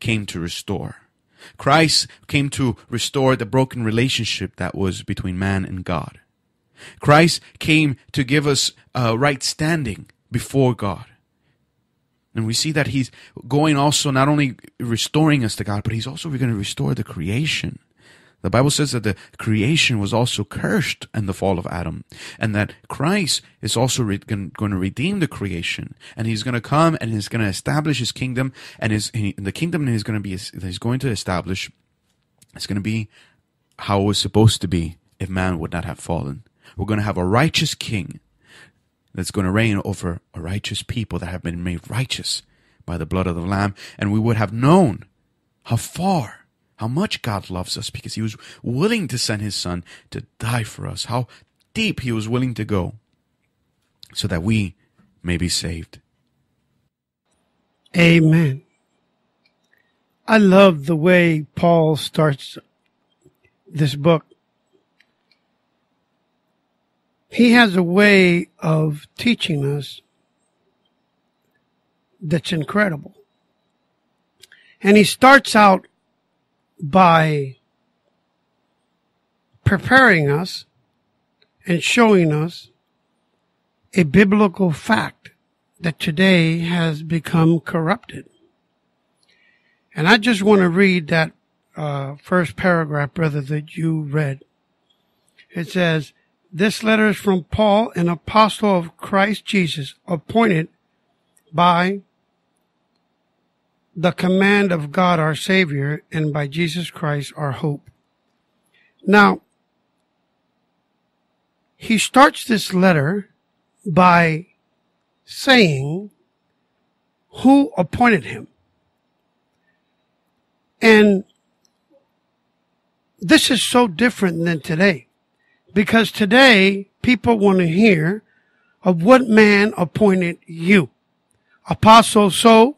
came to restore. Christ came to restore the broken relationship that was between man and God. Christ came to give us a right standing before God. And we see that he's going also not only restoring us to God, but he's also going to restore the creation. The Bible says that the creation was also cursed in the fall of Adam, and that Christ is also re- going to redeem the creation, and He's going to come and He's going to establish His kingdom, and His he, the kingdom He's going to be He's going to establish. It's going to be how it was supposed to be if man would not have fallen. We're going to have a righteous King that's going to reign over a righteous people that have been made righteous by the blood of the Lamb, and we would have known how far how much God loves us because He was willing to send His Son to die for us, how deep He was willing to go so that we may be saved. Amen. I love the way Paul starts this book. He has a way of teaching us that's incredible. And he starts out by preparing us and showing us a biblical fact that today has become corrupted. And I just want to read that uh, first paragraph, brother, that you read. It says, This letter is from Paul, an apostle of Christ Jesus, appointed by the command of God our Savior and by Jesus Christ our hope. Now, he starts this letter by saying who appointed him. And this is so different than today because today people want to hear of what man appointed you. Apostle so,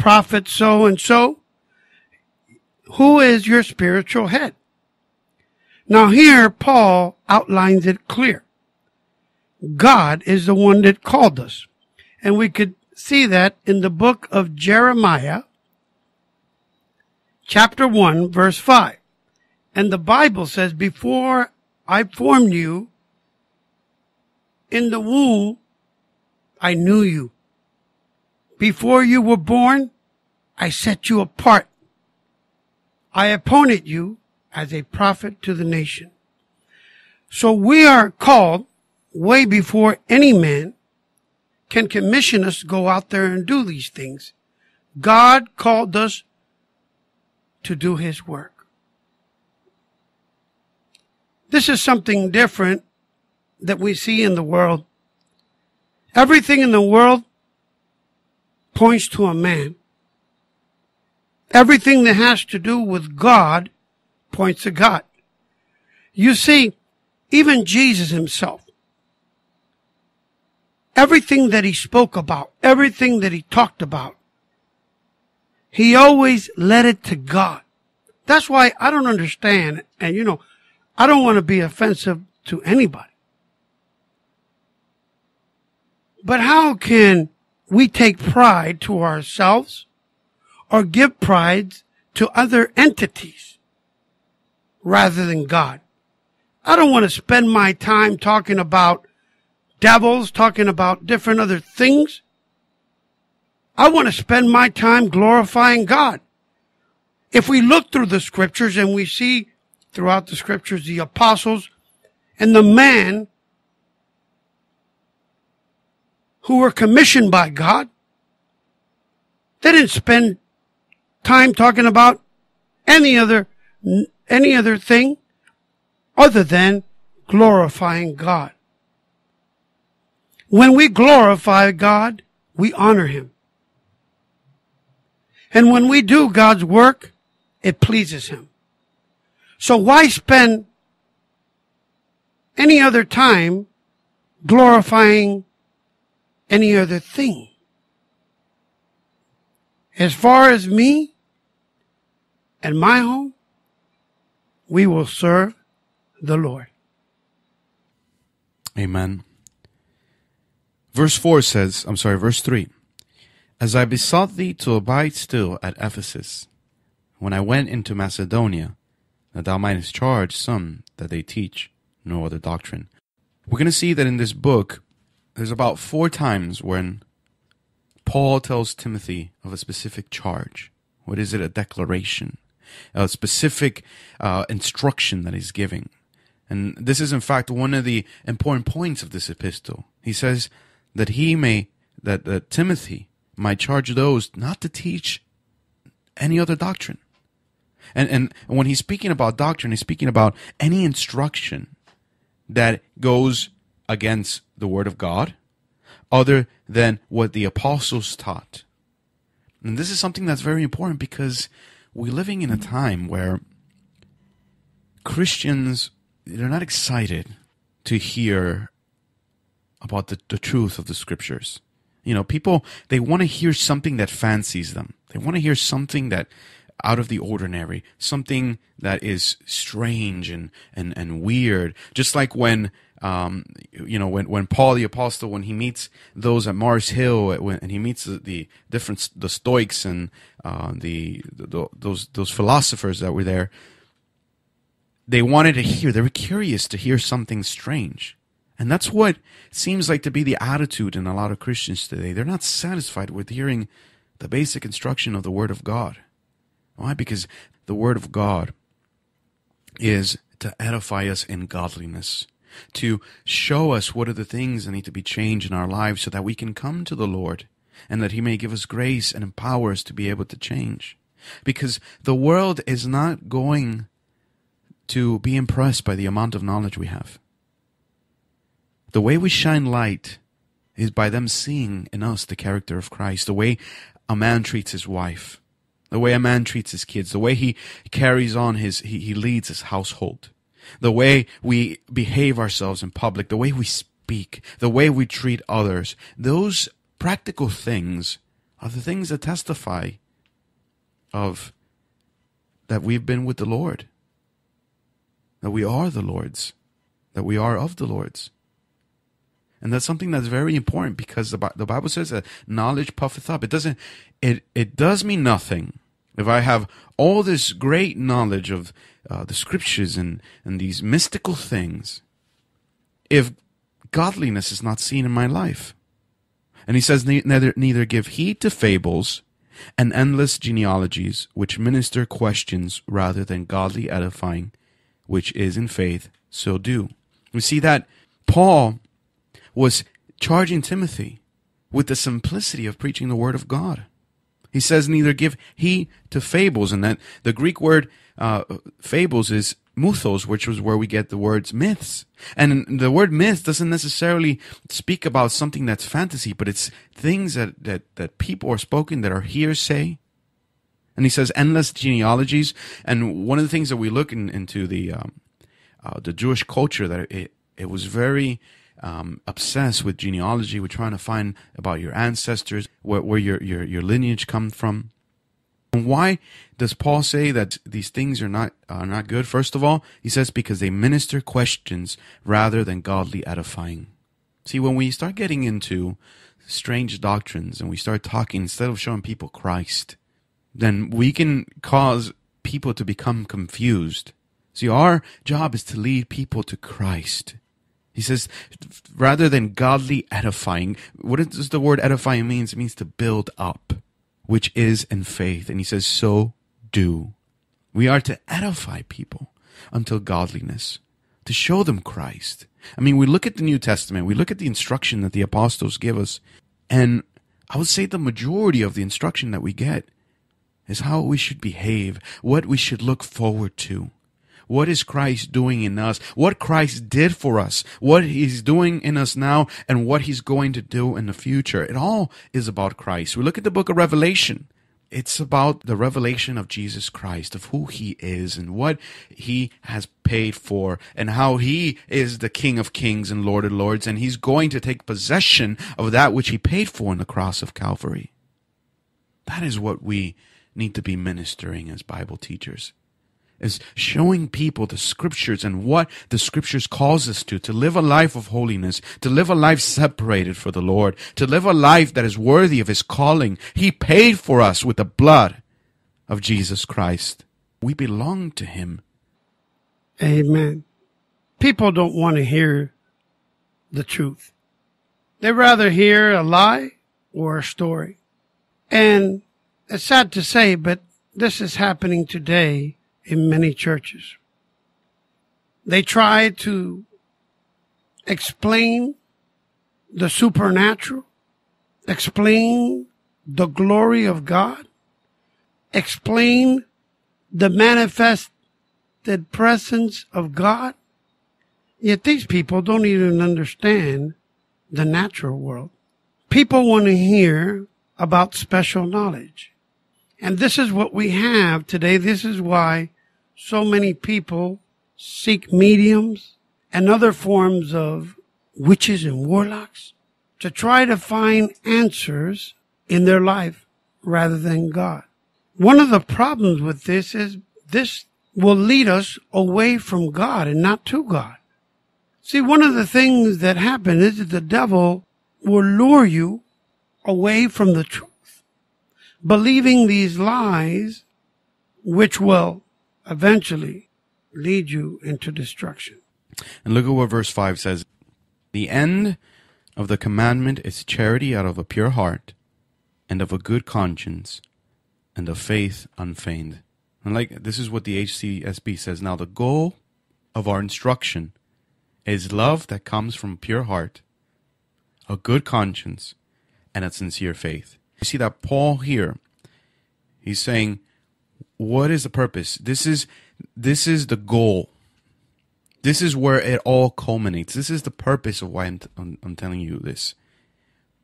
prophet so and so? Who is your spiritual head? Now here, Paul outlines it clear. God is the one that called us. And we could see that in the book of Jeremiah, chapter 1, verse 5. And the Bible says, before I formed you in the womb, I knew you. Before you were born, I set you apart. I appointed you as a prophet to the nation. So we are called way before any man can commission us to go out there and do these things. God called us to do his work. This is something different that we see in the world. Everything in the world points to a man. Everything that has to do with God points to God. You see, even Jesus himself, everything that he spoke about, everything that he talked about, he always led it to God. That's why I don't understand. And you know, I don't want to be offensive to anybody. But how can we take pride to ourselves or give pride to other entities rather than God. I don't want to spend my time talking about devils, talking about different other things. I want to spend my time glorifying God. If we look through the scriptures and we see throughout the scriptures the apostles and the man who were commissioned by God. They didn't spend time talking about any other, any other thing other than glorifying God. When we glorify God, we honor Him. And when we do God's work, it pleases Him. So why spend any other time glorifying any other thing. As far as me and my home, we will serve the Lord. Amen. Verse 4 says, I'm sorry, verse 3. As I besought thee to abide still at Ephesus, when I went into Macedonia, that thou mightest charge some that they teach no other doctrine. We're going to see that in this book, there's about four times when Paul tells Timothy of a specific charge. What is it? A declaration, a specific uh, instruction that he's giving. And this is, in fact, one of the important points of this epistle. He says that he may, that, that Timothy might charge those not to teach any other doctrine. And, and when he's speaking about doctrine, he's speaking about any instruction that goes against the Word of God other than what the apostles taught. And this is something that's very important because we're living in a time where Christians they're not excited to hear about the, the truth of the scriptures. You know, people they want to hear something that fancies them. They want to hear something that out of the ordinary, something that is strange and, and, and weird. Just like when, um, you know, when, when Paul the apostle, when he meets those at Mars Hill when, and he meets the, the different, the Stoics and, uh, the, the, those, those philosophers that were there, they wanted to hear, they were curious to hear something strange. And that's what seems like to be the attitude in a lot of Christians today. They're not satisfied with hearing the basic instruction of the Word of God. Why? Because the Word of God is to edify us in godliness, to show us what are the things that need to be changed in our lives so that we can come to the Lord and that He may give us grace and empower us to be able to change. Because the world is not going to be impressed by the amount of knowledge we have. The way we shine light is by them seeing in us the character of Christ, the way a man treats his wife, the way a man treats his kids, the way he carries on his, he, he leads his household, the way we behave ourselves in public, the way we speak, the way we treat others. Those practical things are the things that testify of that we've been with the Lord, that we are the Lord's, that we are of the Lord's. And that's something that's very important because the, the Bible says that knowledge puffeth up. It doesn't, it, it does me nothing if I have all this great knowledge of uh, the scriptures and, and these mystical things, if godliness is not seen in my life. And he says, neither, neither give heed to fables and endless genealogies, which minister questions rather than godly edifying, which is in faith, so do. We see that Paul was charging Timothy with the simplicity of preaching the word of God. He says, neither give heed to fables, and that the Greek word uh, fables is mythos, which was where we get the words myths. And the word myth doesn't necessarily speak about something that's fantasy, but it's things that, that, that people are spoken that are hearsay. And he says endless genealogies. And one of the things that we look in, into the um, uh, the Jewish culture that it, it was very um, obsessed with genealogy. We're trying to find about your ancestors, where, where your, your, your lineage come from. And why does Paul say that these things are not are not good? First of all, he says because they minister questions rather than godly edifying. See, when we start getting into strange doctrines and we start talking instead of showing people Christ, then we can cause people to become confused. See, our job is to lead people to Christ. He says, rather than godly edifying, what does the word edifying means? It means to build up, which is in faith. And he says, so do. We are to edify people until godliness, to show them Christ. I mean, we look at the New Testament, we look at the instruction that the apostles give us, and I would say the majority of the instruction that we get is how we should behave, what we should look forward to. What is Christ doing in us? What Christ did for us? What he's doing in us now and what he's going to do in the future. It all is about Christ. We look at the book of Revelation. It's about the revelation of Jesus Christ, of who he is and what he has paid for and how he is the King of kings and Lord of lords and he's going to take possession of that which he paid for on the cross of Calvary. That is what we need to be ministering as Bible teachers is showing people the scriptures and what the scriptures calls us to, to live a life of holiness, to live a life separated for the Lord, to live a life that is worthy of his calling. He paid for us with the blood of Jesus Christ. We belong to Him. Amen. People don't want to hear the truth. They rather hear a lie or a story. And it's sad to say, but this is happening today in many churches. They try to explain the supernatural, explain the glory of God, explain the manifested presence of God. Yet these people don't even understand the natural world. People want to hear about special knowledge. And this is what we have today. This is why so many people seek mediums and other forms of witches and warlocks to try to find answers in their life rather than God. One of the problems with this is this will lead us away from God and not to God. See, one of the things that happen is that the devil will lure you away from the truth, believing these lies, which will eventually lead you into destruction. And look at what verse 5 says The end of the commandment is charity out of a pure heart, and of a good conscience, and of faith unfeigned. And like this is what the HCSB says. Now, the goal of our instruction is love that comes from pure heart, a good conscience, and a sincere faith. You see that Paul here, he's saying, what is the purpose? This is this is the goal. This is where it all culminates. This is the purpose of why I'm, t- I'm, I'm telling you this.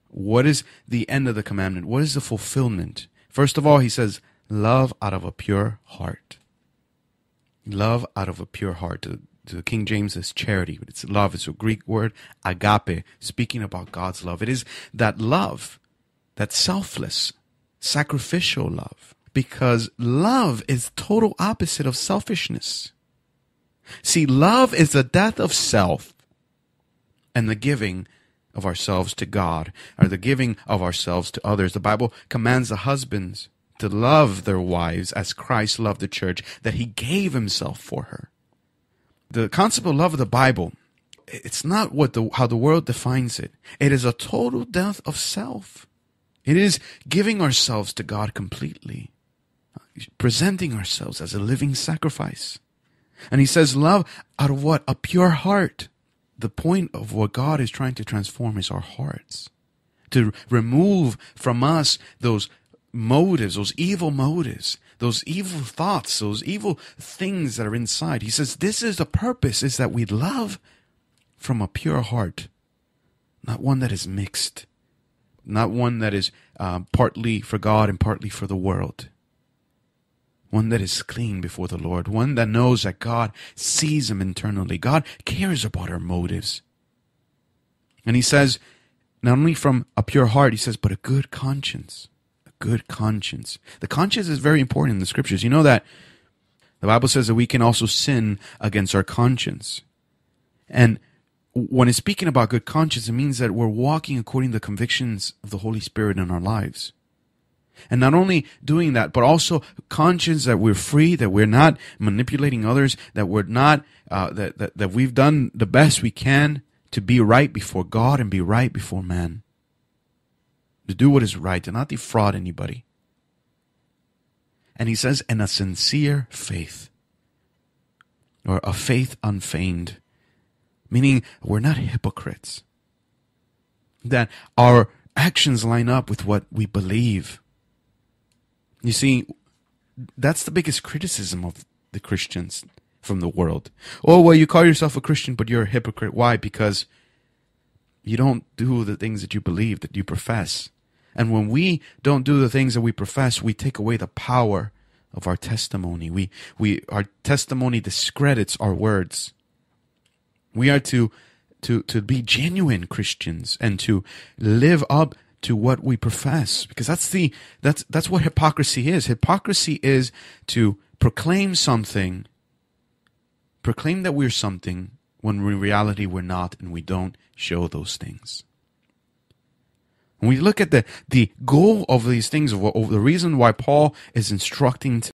What is the end of the commandment? What is the fulfillment? First of all, he says, love out of a pure heart. Love out of a pure heart. The, the King James is charity, but it's love. It's a Greek word, agape, speaking about God's love. It is that love, that selfless, sacrificial love, because love is total opposite of selfishness. See, love is the death of self and the giving of ourselves to God, or the giving of ourselves to others. The Bible commands the husbands to love their wives as Christ loved the church, that he gave himself for her. The concept of love of the Bible, it's not what the, how the world defines it. It is a total death of self. It is giving ourselves to God completely, presenting ourselves as a living sacrifice. And he says, love out of what? A pure heart. The point of what God is trying to transform is our hearts. To remove from us those motives, those evil motives, those evil thoughts, those evil things that are inside. He says, this is the purpose, is that we love from a pure heart, not one that is mixed, not one that is uh, partly for God and partly for the world. One that is clean before the Lord, one that knows that God sees him internally. God cares about our motives. And he says, not only from a pure heart, he says, but a good conscience A good conscience. The conscience is very important in the scriptures. You know that the Bible says that we can also sin against our conscience. And when it's speaking about good conscience, it means that we're walking according to the convictions of the Holy Spirit in our lives. And not only doing that, but also conscience that we're free, that we're not manipulating others, that we're not, uh, that, that, that we've done the best we can to be right before God and be right before man to do what is right, to not defraud anybody. And he says, and a sincere faith, or a faith unfeigned, meaning we're not hypocrites. That our actions line up with what we believe. You see, that's the biggest criticism of the Christians from the world. Oh, well, you call yourself a Christian, but you're a hypocrite. Why? Because you don't do the things that you believe, that you profess. And when we don't do the things that we profess, we take away the power of our testimony. We, we, our testimony discredits our words. We are to, to, to be genuine Christians and to live up to what we profess because that's the, that's, that's what hypocrisy is. Hypocrisy is to proclaim something, proclaim that we're something when in reality we're not and we don't show those things. When we look at the, the goal of these things, of, of the reason why Paul is instructing